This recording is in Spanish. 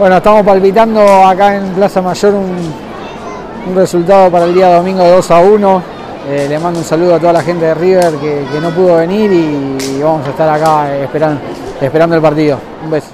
Bueno, estamos palpitando acá en Plaza Mayor un, un resultado para el día domingo 2 a 1. Eh, le mando un saludo a toda la gente de River que, que no pudo venir y, y vamos a estar acá esperando, esperando el partido. Un beso.